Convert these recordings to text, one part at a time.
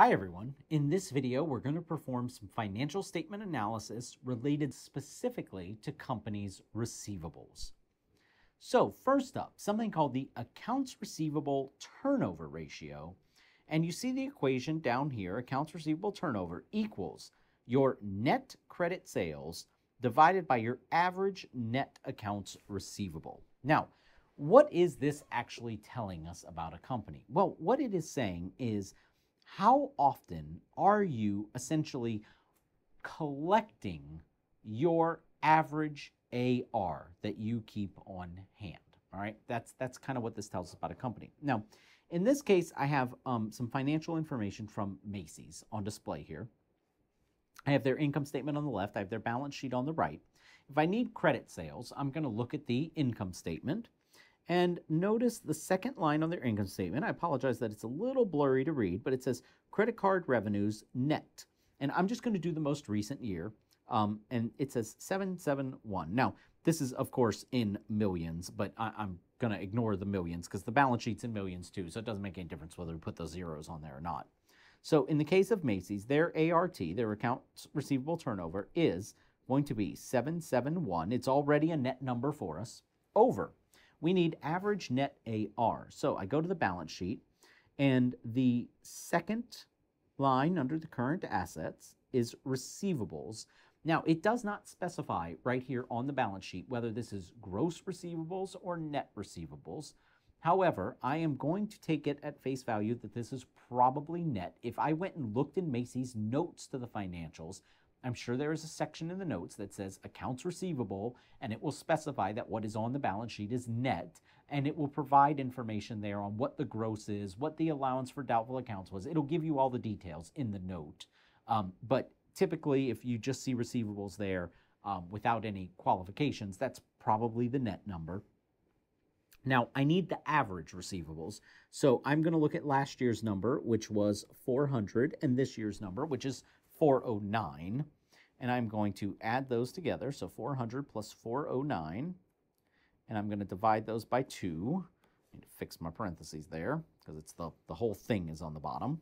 Hi everyone. In this video, we're going to perform some financial statement analysis related specifically to companies' receivables. So first up, something called the accounts receivable turnover ratio. And you see the equation down here, accounts receivable turnover equals your net credit sales divided by your average net accounts receivable. Now, what is this actually telling us about a company? Well, what it is saying is how often are you essentially collecting your average AR that you keep on hand? All right, that's that's kind of what this tells us about a company. Now, in this case, I have um, some financial information from Macy's on display here. I have their income statement on the left. I have their balance sheet on the right. If I need credit sales, I'm going to look at the income statement. And notice the second line on their income statement. I apologize that it's a little blurry to read, but it says credit card revenues net. And I'm just going to do the most recent year. Um, and it says 771. Now, this is, of course, in millions, but I, am going to ignore the millions because the balance sheet's in millions too, so it doesn't make any difference whether we put those zeros on there or not. So in the case of Macy's, their ART, their accounts receivable turnover, is going to be 771. It's already a net number for us, over we need average net AR. So I go to the balance sheet, and the second line under the current assets is receivables. Now, it does not specify right here on the balance sheet whether this is gross receivables or net receivables. However, I am going to take it at face value that this is probably net. If I went and looked in Macy's notes to the financials, I'm sure there is a section in the notes that says accounts receivable, and it will specify that what is on the balance sheet is net, and it will provide information there on what the gross is, what the allowance for doubtful accounts was. It'll give you all the details in the note. Um, but typically, if you just see receivables there um, without any qualifications, that's probably the net number. Now, I need the average receivables. So I'm going to look at last year's number, which was 400, and this year's number, which is 409. And I'm going to add those together. So 400 plus 409. And I'm going to divide those by 2. I need to fix my parentheses there because it's the, the whole thing is on the bottom.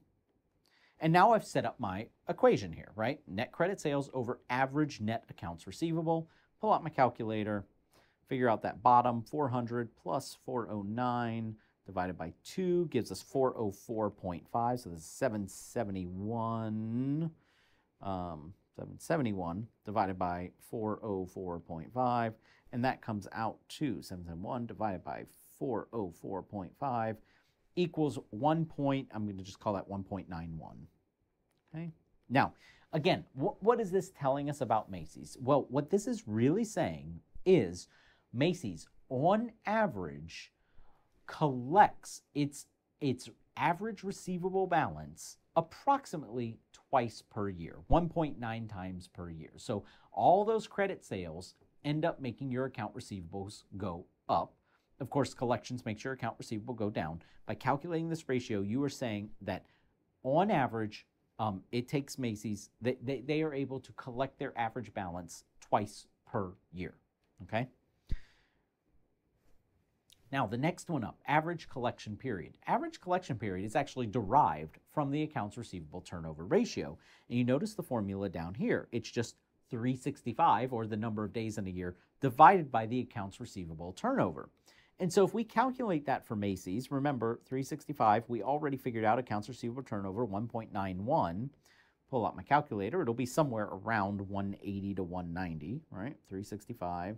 And now I've set up my equation here, right? Net credit sales over average net accounts receivable. Pull out my calculator, figure out that bottom 400 plus 409 divided by 2 gives us 404.5. So this is 771 um, 771 divided by 404.5, and that comes out to 771 divided by 404.5 equals 1 point, I'm going to just call that 1.91. Okay? Now, again, wh what is this telling us about Macy's? Well, what this is really saying is Macy's, on average, collects its, its average receivable balance approximately twice per year, 1.9 times per year. So all those credit sales end up making your account receivables go up. Of course, collections makes your account receivable go down. By calculating this ratio, you are saying that on average, um, it takes Macy's, they, they, they are able to collect their average balance twice per year. Okay? Now, the next one up, average collection period. Average collection period is actually derived from the accounts receivable turnover ratio. And you notice the formula down here. It's just 365, or the number of days in a year, divided by the accounts receivable turnover. And so if we calculate that for Macy's, remember 365, we already figured out accounts receivable turnover 1.91. Pull out my calculator, it'll be somewhere around 180 to 190, right? 365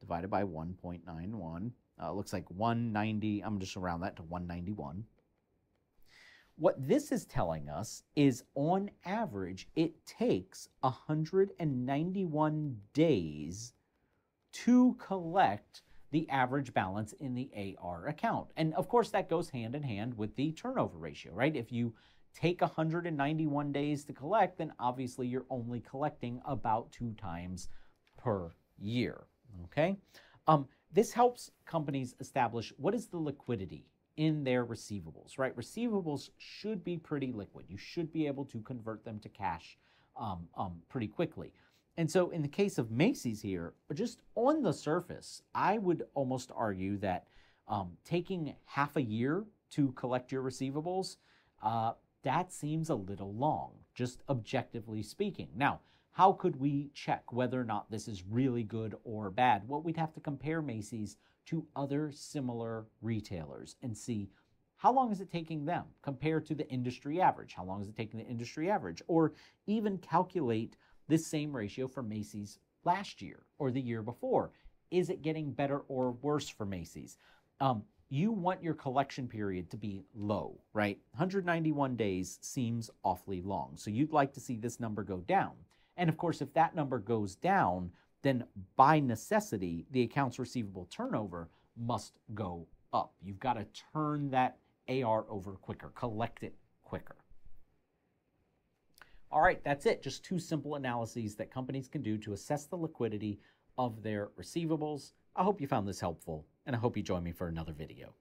divided by 1.91. Uh, looks like 190, I'm just around that to 191. What this is telling us is on average, it takes 191 days to collect the average balance in the AR account. And of course, that goes hand in hand with the turnover ratio, right? If you take 191 days to collect, then obviously you're only collecting about two times per year, okay? Um, this helps companies establish what is the liquidity in their receivables, right? Receivables should be pretty liquid. You should be able to convert them to cash um, um, pretty quickly. And so, in the case of Macy's here, just on the surface, I would almost argue that um, taking half a year to collect your receivables uh, That seems a little long, just objectively speaking. Now, how could we check whether or not this is really good or bad? Well, we'd have to compare Macy's to other similar retailers and see how long is it taking them compared to the industry average? How long is it taking the industry average? Or even calculate this same ratio for Macy's last year or the year before. Is it getting better or worse for Macy's? Um, you want your collection period to be low, right? 191 days seems awfully long. So you'd like to see this number go down. And of course, if that number goes down, then by necessity, the accounts receivable turnover must go up. You've got to turn that AR over quicker, collect it quicker. All right, that's it. Just two simple analyses that companies can do to assess the liquidity of their receivables. I hope you found this helpful, and I hope you join me for another video.